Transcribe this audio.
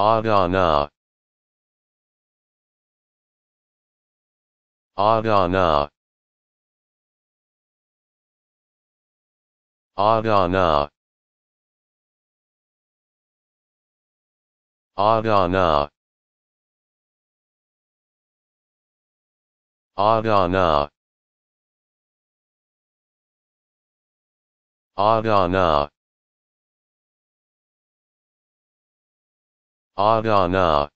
Agana. Adana Adana Adana Adana Agana. Agana.